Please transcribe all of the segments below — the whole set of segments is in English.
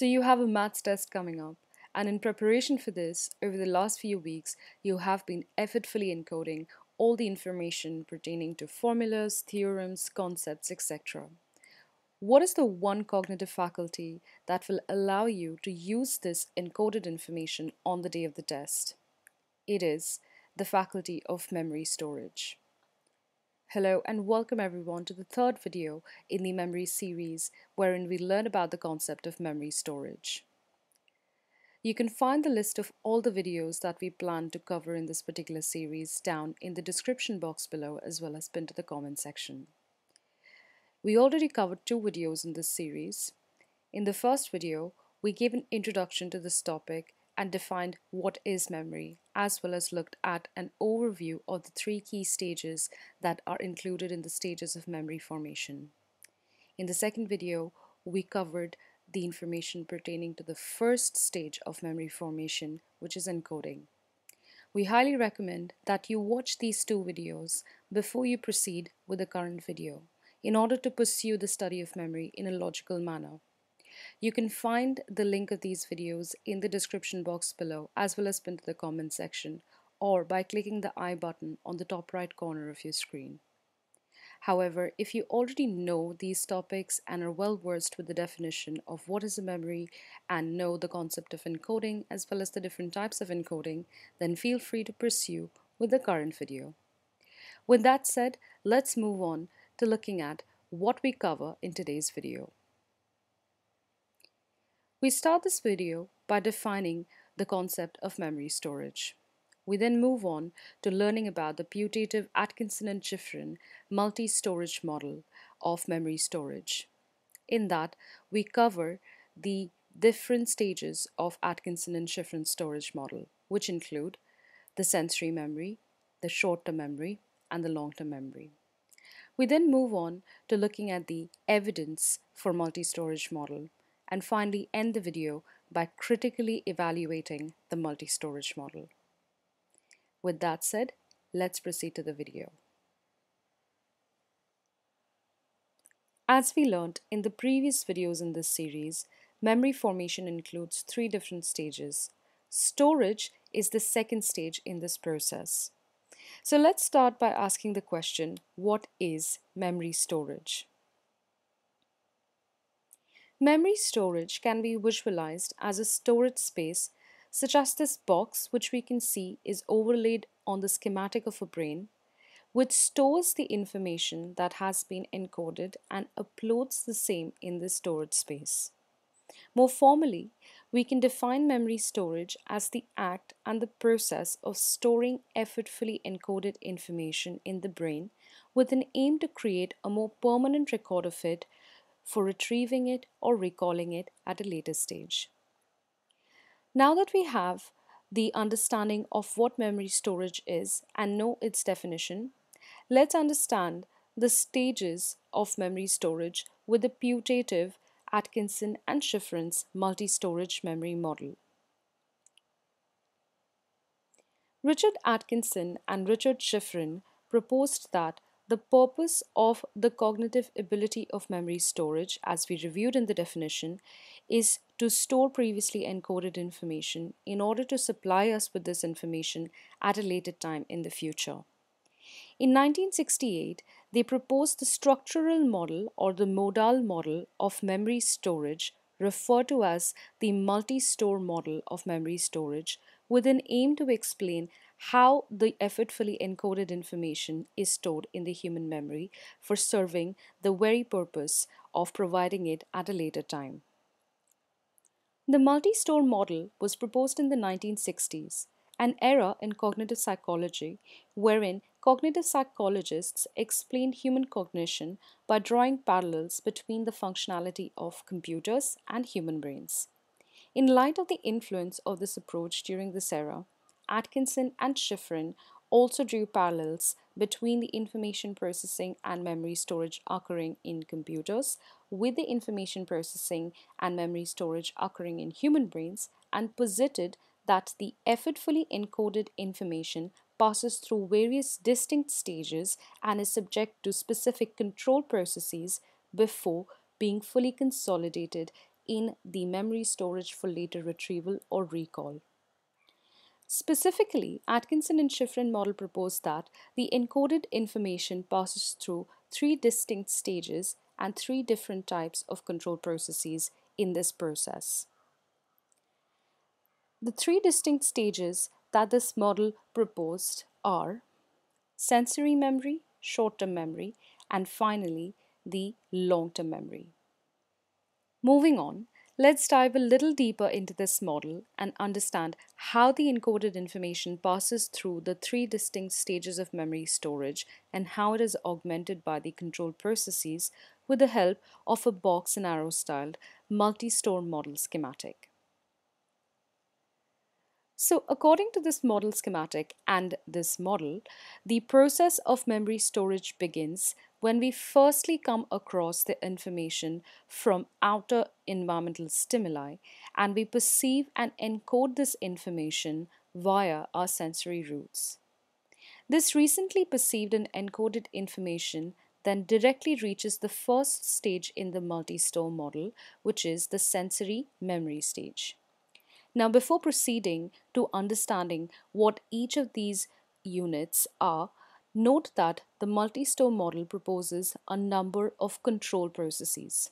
So you have a maths test coming up, and in preparation for this, over the last few weeks, you have been effortfully encoding all the information pertaining to formulas, theorems, concepts, etc. What is the one cognitive faculty that will allow you to use this encoded information on the day of the test? It is the faculty of memory storage. Hello and welcome everyone to the third video in the memory series wherein we learn about the concept of memory storage. You can find the list of all the videos that we plan to cover in this particular series down in the description box below as well as pinned to the comment section. We already covered two videos in this series. In the first video, we gave an introduction to this topic and defined what is memory, as well as looked at an overview of the three key stages that are included in the stages of memory formation. In the second video, we covered the information pertaining to the first stage of memory formation, which is encoding. We highly recommend that you watch these two videos before you proceed with the current video in order to pursue the study of memory in a logical manner. You can find the link of these videos in the description box below as well as pinned to the comment section or by clicking the I button on the top right corner of your screen. However, if you already know these topics and are well versed with the definition of what is a memory and know the concept of encoding as well as the different types of encoding, then feel free to pursue with the current video. With that said, let's move on to looking at what we cover in today's video. We start this video by defining the concept of memory storage. We then move on to learning about the putative Atkinson and Shiffrin multi-storage model of memory storage. In that, we cover the different stages of Atkinson and Shiffrin storage model, which include the sensory memory, the short-term memory, and the long-term memory. We then move on to looking at the evidence for multi-storage model, and finally end the video by critically evaluating the multi-storage model. With that said, let's proceed to the video. As we learned in the previous videos in this series, memory formation includes three different stages. Storage is the second stage in this process. So let's start by asking the question, what is memory storage? Memory storage can be visualized as a storage space such as this box which we can see is overlaid on the schematic of a brain which stores the information that has been encoded and uploads the same in the storage space. More formally, we can define memory storage as the act and the process of storing effortfully encoded information in the brain with an aim to create a more permanent record of it for retrieving it or recalling it at a later stage. Now that we have the understanding of what memory storage is and know its definition, let's understand the stages of memory storage with the putative Atkinson and Shiffrin's multi-storage memory model. Richard Atkinson and Richard Shiffrin proposed that the purpose of the cognitive ability of memory storage, as we reviewed in the definition, is to store previously encoded information in order to supply us with this information at a later time in the future. In 1968, they proposed the structural model or the modal model of memory storage referred to as the multi-store model of memory storage with an aim to explain how the effortfully encoded information is stored in the human memory for serving the very purpose of providing it at a later time. The multi-store model was proposed in the 1960s, an era in cognitive psychology wherein cognitive psychologists explained human cognition by drawing parallels between the functionality of computers and human brains. In light of the influence of this approach during this era, Atkinson and Shiffrin also drew parallels between the information processing and memory storage occurring in computers with the information processing and memory storage occurring in human brains and posited that the effortfully encoded information passes through various distinct stages and is subject to specific control processes before being fully consolidated in the memory storage for later retrieval or recall. Specifically, Atkinson and Shiffrin model proposed that the encoded information passes through three distinct stages and three different types of control processes in this process. The three distinct stages that this model proposed are sensory memory, short-term memory, and finally the long-term memory. Moving on, let's dive a little deeper into this model and understand how the encoded information passes through the three distinct stages of memory storage and how it is augmented by the control processes with the help of a box and arrow styled multi-store model schematic. So according to this model schematic and this model, the process of memory storage begins when we firstly come across the information from outer environmental stimuli and we perceive and encode this information via our sensory routes. This recently perceived and encoded information then directly reaches the first stage in the multi-store model, which is the sensory memory stage. Now, before proceeding to understanding what each of these units are, note that the multi-store model proposes a number of control processes.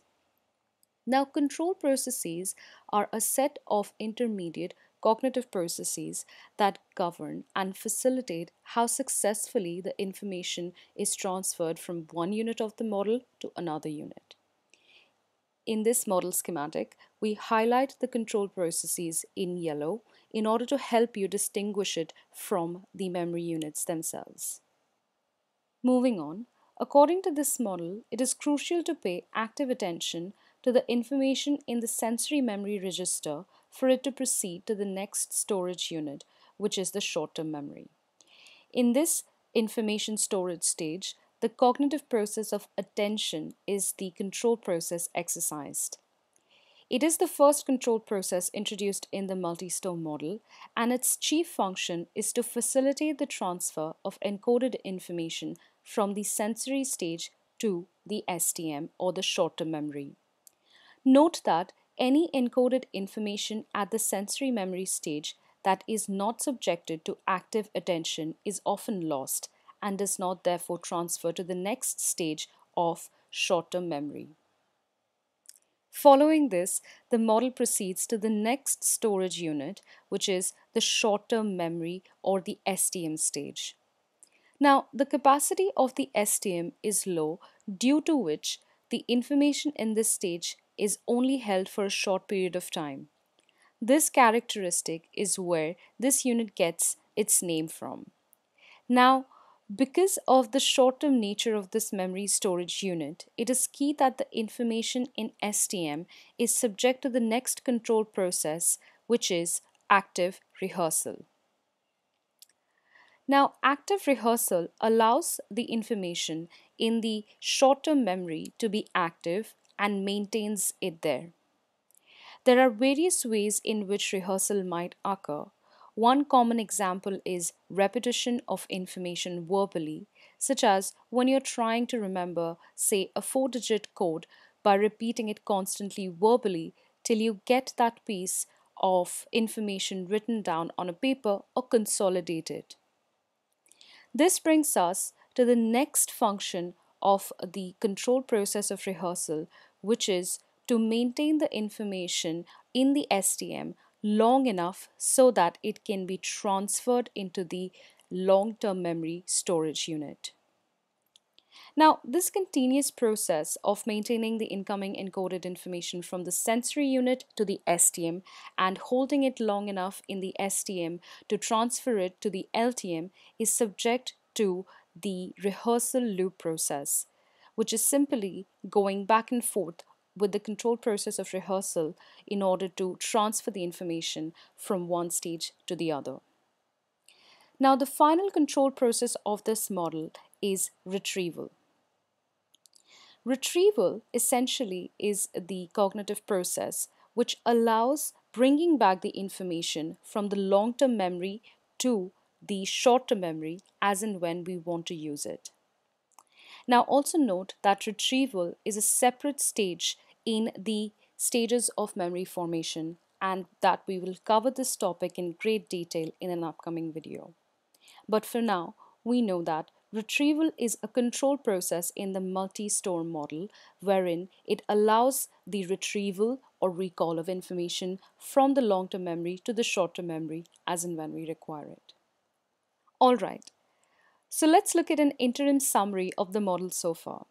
Now, control processes are a set of intermediate cognitive processes that govern and facilitate how successfully the information is transferred from one unit of the model to another unit. In this model schematic, we highlight the control processes in yellow in order to help you distinguish it from the memory units themselves. Moving on, according to this model, it is crucial to pay active attention to the information in the sensory memory register for it to proceed to the next storage unit, which is the short-term memory. In this information storage stage, the cognitive process of attention is the control process exercised. It is the first control process introduced in the multi-store model, and its chief function is to facilitate the transfer of encoded information from the sensory stage to the STM or the short-term memory. Note that any encoded information at the sensory memory stage that is not subjected to active attention is often lost and does not therefore transfer to the next stage of short-term memory. Following this, the model proceeds to the next storage unit, which is the short-term memory or the STM stage. Now, the capacity of the STM is low due to which the information in this stage is only held for a short period of time. This characteristic is where this unit gets its name from. Now, because of the short-term nature of this memory storage unit, it is key that the information in STM is subject to the next control process, which is active rehearsal. Now, active rehearsal allows the information in the short-term memory to be active and maintains it there. There are various ways in which rehearsal might occur. One common example is repetition of information verbally, such as when you're trying to remember, say, a four digit code by repeating it constantly verbally till you get that piece of information written down on a paper or consolidated. This brings us to the next function of the control process of rehearsal, which is to maintain the information in the STM long enough so that it can be transferred into the long-term memory storage unit. Now, this continuous process of maintaining the incoming encoded information from the sensory unit to the STM and holding it long enough in the STM to transfer it to the LTM is subject to the rehearsal loop process which is simply going back and forth with the control process of rehearsal in order to transfer the information from one stage to the other. Now, the final control process of this model is retrieval. Retrieval essentially is the cognitive process which allows bringing back the information from the long-term memory to the short-term memory as and when we want to use it. Now also note that retrieval is a separate stage in the stages of memory formation and that we will cover this topic in great detail in an upcoming video. But for now, we know that retrieval is a control process in the multi-store model wherein it allows the retrieval or recall of information from the long-term memory to the short-term memory as and when we require it. Alright, so let's look at an interim summary of the model so far.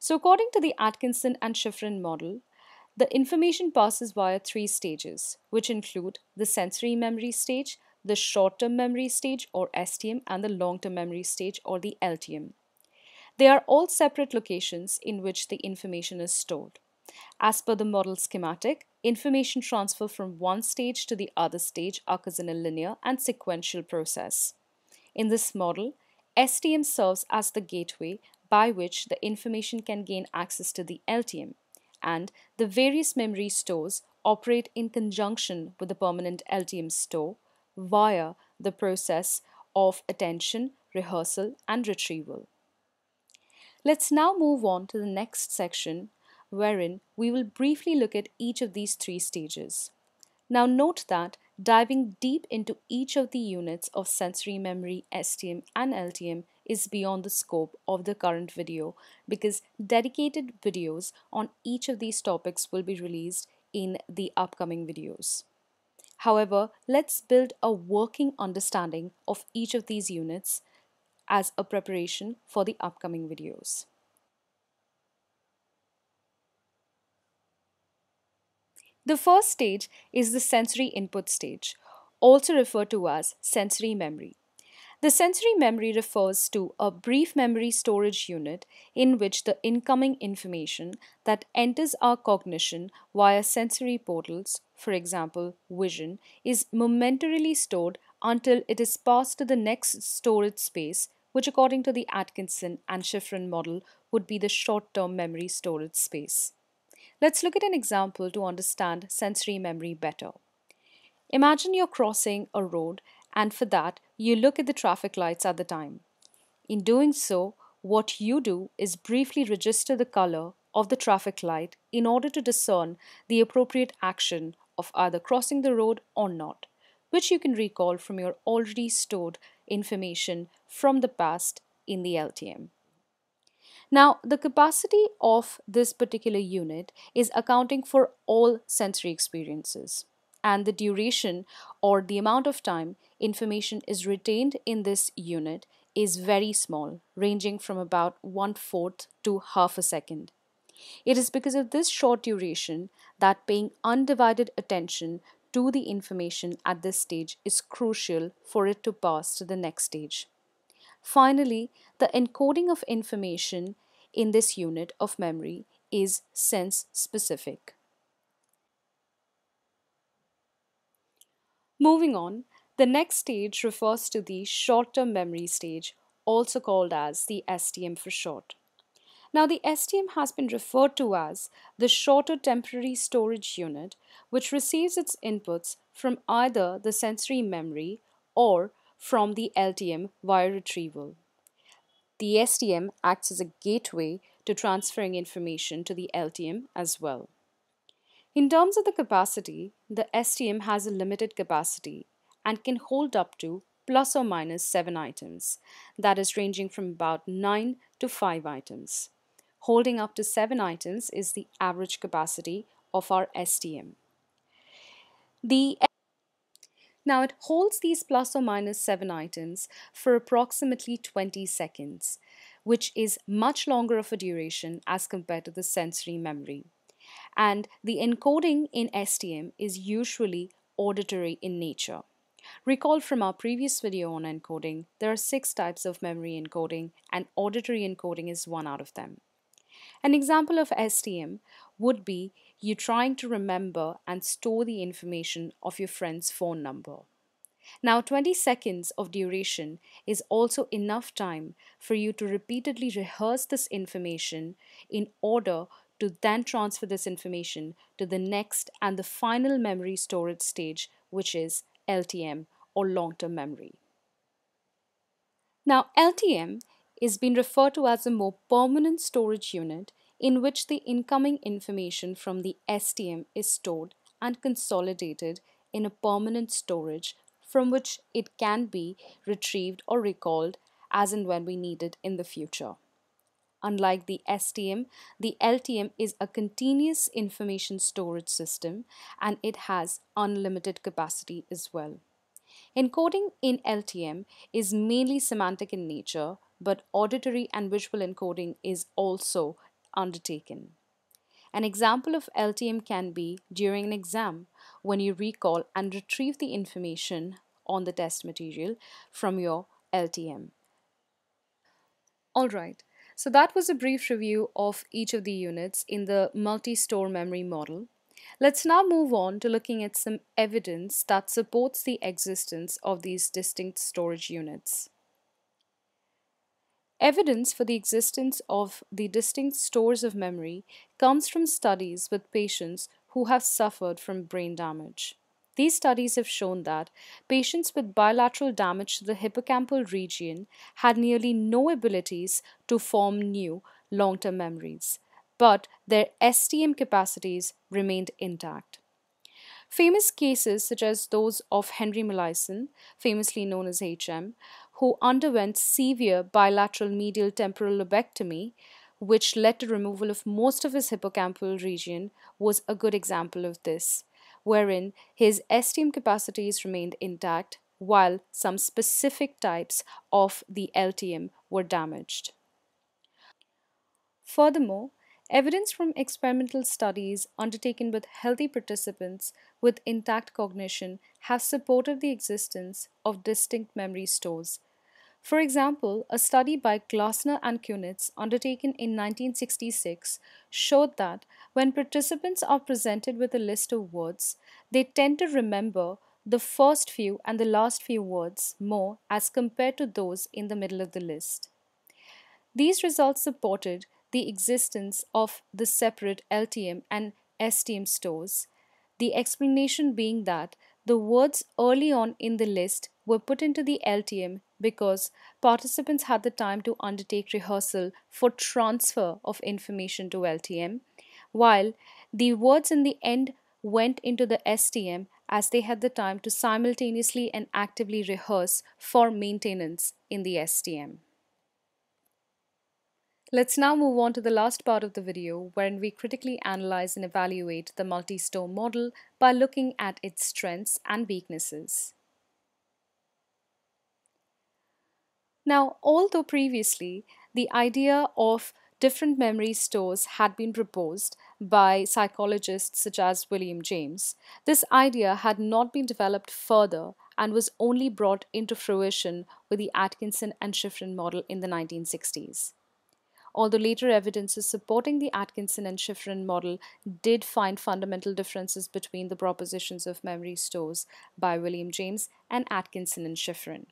So according to the Atkinson and Shiffrin model, the information passes via three stages, which include the sensory memory stage, the short-term memory stage or STM and the long-term memory stage or the LTM. They are all separate locations in which the information is stored. As per the model schematic, information transfer from one stage to the other stage occurs in a linear and sequential process. In this model, STM serves as the gateway by which the information can gain access to the LTM, and the various memory stores operate in conjunction with the permanent LTM store via the process of attention, rehearsal, and retrieval. Let's now move on to the next section wherein we will briefly look at each of these three stages. Now note that diving deep into each of the units of sensory memory, STM and LTM is beyond the scope of the current video because dedicated videos on each of these topics will be released in the upcoming videos. However, let's build a working understanding of each of these units as a preparation for the upcoming videos. The first stage is the sensory input stage, also referred to as sensory memory. The sensory memory refers to a brief memory storage unit in which the incoming information that enters our cognition via sensory portals, for example, vision, is momentarily stored until it is passed to the next storage space, which according to the Atkinson and Shiffrin model would be the short-term memory storage space. Let's look at an example to understand sensory memory better. Imagine you're crossing a road and for that you look at the traffic lights at the time. In doing so, what you do is briefly register the color of the traffic light in order to discern the appropriate action of either crossing the road or not, which you can recall from your already stored information from the past in the LTM. Now, the capacity of this particular unit is accounting for all sensory experiences and the duration or the amount of time information is retained in this unit is very small, ranging from about one fourth to half a second. It is because of this short duration that paying undivided attention to the information at this stage is crucial for it to pass to the next stage. Finally, the encoding of information in this unit of memory is sense specific. Moving on, the next stage refers to the short-term memory stage, also called as the STM for short. Now, the STM has been referred to as the shorter temporary storage unit, which receives its inputs from either the sensory memory or from the LTM via retrieval. The STM acts as a gateway to transferring information to the LTM as well. In terms of the capacity, the STM has a limited capacity and can hold up to plus or minus 7 items, that is ranging from about 9 to 5 items. Holding up to 7 items is the average capacity of our STM. The now it holds these plus or minus 7 items for approximately 20 seconds, which is much longer of a duration as compared to the sensory memory and the encoding in STM is usually auditory in nature. Recall from our previous video on encoding, there are six types of memory encoding and auditory encoding is one out of them. An example of STM would be you trying to remember and store the information of your friend's phone number. Now 20 seconds of duration is also enough time for you to repeatedly rehearse this information in order to then transfer this information to the next and the final memory storage stage, which is LTM or long-term memory. Now, LTM is being referred to as a more permanent storage unit in which the incoming information from the STM is stored and consolidated in a permanent storage from which it can be retrieved or recalled as and when we need it in the future. Unlike the STM, the LTM is a continuous information storage system and it has unlimited capacity as well. Encoding in LTM is mainly semantic in nature, but auditory and visual encoding is also undertaken. An example of LTM can be during an exam when you recall and retrieve the information on the test material from your LTM. Alright, so that was a brief review of each of the units in the multi-store memory model. Let's now move on to looking at some evidence that supports the existence of these distinct storage units. Evidence for the existence of the distinct stores of memory comes from studies with patients who have suffered from brain damage. These studies have shown that patients with bilateral damage to the hippocampal region had nearly no abilities to form new long term memories, but their STM capacities remained intact. Famous cases such as those of Henry Molaison, famously known as HM, who underwent severe bilateral medial temporal lobectomy, which led to removal of most of his hippocampal region, was a good example of this, wherein his STM capacities remained intact while some specific types of the LTM were damaged. Furthermore, Evidence from experimental studies undertaken with healthy participants with intact cognition have supported the existence of distinct memory stores. For example, a study by Glanzer and Cunitz undertaken in 1966 showed that when participants are presented with a list of words, they tend to remember the first few and the last few words more as compared to those in the middle of the list. These results supported the existence of the separate LTM and STM stores, the explanation being that the words early on in the list were put into the LTM because participants had the time to undertake rehearsal for transfer of information to LTM, while the words in the end went into the STM as they had the time to simultaneously and actively rehearse for maintenance in the STM. Let's now move on to the last part of the video wherein we critically analyze and evaluate the multi-store model by looking at its strengths and weaknesses. Now, although previously the idea of different memory stores had been proposed by psychologists such as William James, this idea had not been developed further and was only brought into fruition with the Atkinson and Shiffrin model in the 1960s although later evidences supporting the Atkinson and Shiffrin model did find fundamental differences between the propositions of memory stores by William James and Atkinson and Shiffrin.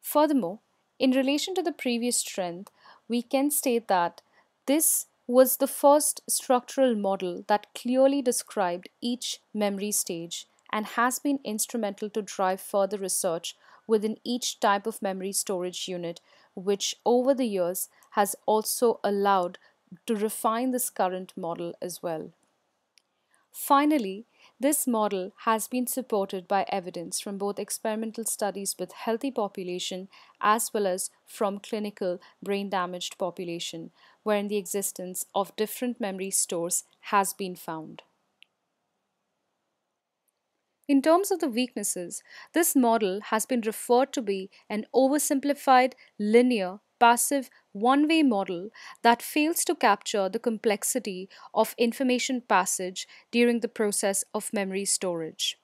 Furthermore, in relation to the previous strength, we can state that this was the first structural model that clearly described each memory stage and has been instrumental to drive further research within each type of memory storage unit which over the years has also allowed to refine this current model as well. Finally, this model has been supported by evidence from both experimental studies with healthy population as well as from clinical brain damaged population wherein the existence of different memory stores has been found. In terms of the weaknesses, this model has been referred to be an oversimplified, linear, passive, one way model that fails to capture the complexity of information passage during the process of memory storage.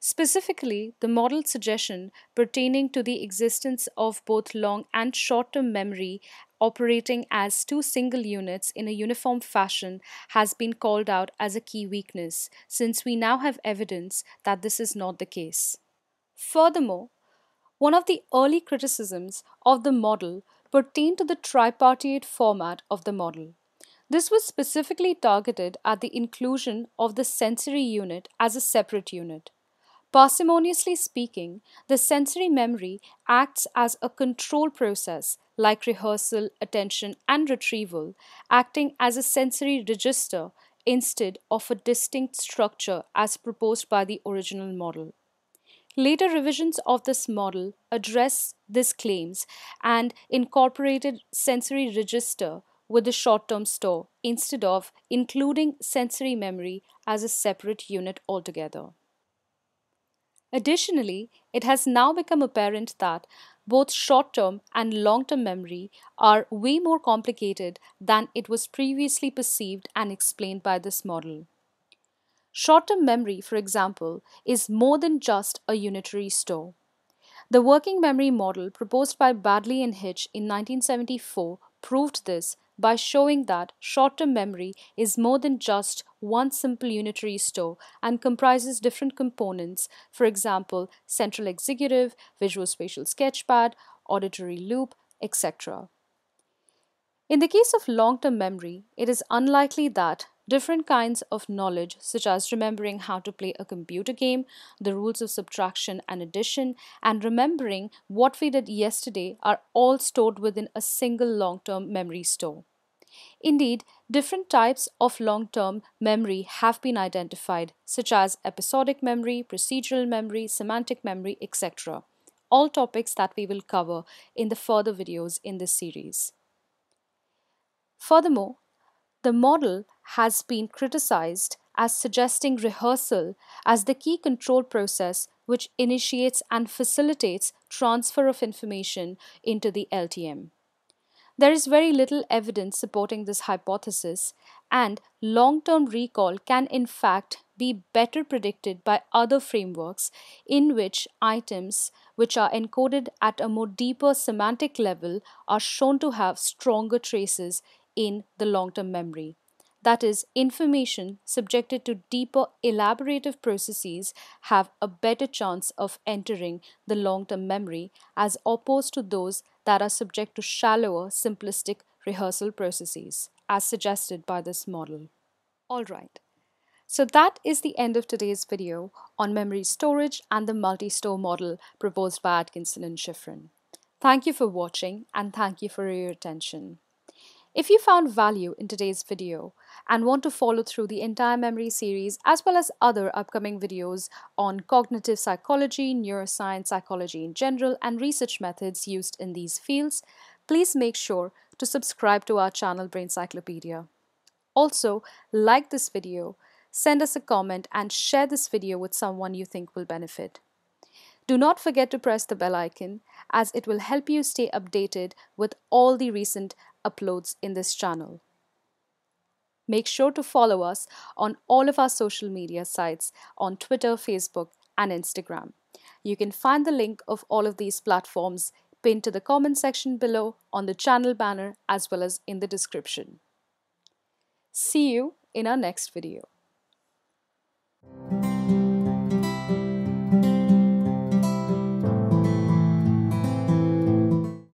Specifically, the model suggestion pertaining to the existence of both long and short term memory operating as two single units in a uniform fashion has been called out as a key weakness, since we now have evidence that this is not the case. Furthermore, one of the early criticisms of the model pertained to the tripartite format of the model. This was specifically targeted at the inclusion of the sensory unit as a separate unit. Parsimoniously speaking, the sensory memory acts as a control process like rehearsal, attention, and retrieval, acting as a sensory register instead of a distinct structure as proposed by the original model. Later revisions of this model address these claims and incorporated sensory register with the short term store instead of including sensory memory as a separate unit altogether. Additionally, it has now become apparent that both short term and long term memory are way more complicated than it was previously perceived and explained by this model. Short term memory, for example, is more than just a unitary store. The working memory model proposed by Baddeley and Hitch in 1974 proved this by showing that short term memory is more than just one simple unitary store and comprises different components, for example, central executive, visual spatial sketchpad, auditory loop, etc. In the case of long term memory, it is unlikely that different kinds of knowledge, such as remembering how to play a computer game, the rules of subtraction and addition, and remembering what we did yesterday, are all stored within a single long term memory store. Indeed, different types of long term memory have been identified, such as episodic memory, procedural memory, semantic memory, etc. All topics that we will cover in the further videos in this series. Furthermore, the model has been criticized as suggesting rehearsal as the key control process which initiates and facilitates transfer of information into the LTM. There is very little evidence supporting this hypothesis, and long term recall can in fact be better predicted by other frameworks in which items which are encoded at a more deeper semantic level are shown to have stronger traces in the long term memory. That is, information subjected to deeper elaborative processes have a better chance of entering the long term memory as opposed to those that are subject to shallower, simplistic rehearsal processes, as suggested by this model. Alright, so that is the end of today's video on memory storage and the multi-store model proposed by Atkinson and Shiffrin. Thank you for watching and thank you for your attention. If you found value in today's video and want to follow through the entire memory series as well as other upcoming videos on cognitive psychology, neuroscience, psychology in general, and research methods used in these fields, please make sure to subscribe to our channel Brainpsychlopedia. Also, like this video, send us a comment and share this video with someone you think will benefit. Do not forget to press the bell icon as it will help you stay updated with all the recent uploads in this channel. Make sure to follow us on all of our social media sites on Twitter, Facebook, and Instagram. You can find the link of all of these platforms pinned to the comment section below on the channel banner as well as in the description. See you in our next video.